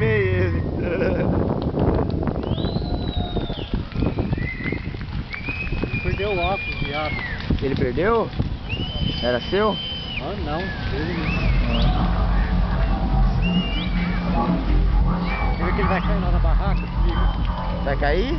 queimei ele. ele perdeu o óculos, viado. Ele perdeu? Era seu? Ah, não. Ele mesmo. Ah. Você vê que ele vai cair lá na barraca? Vai cair?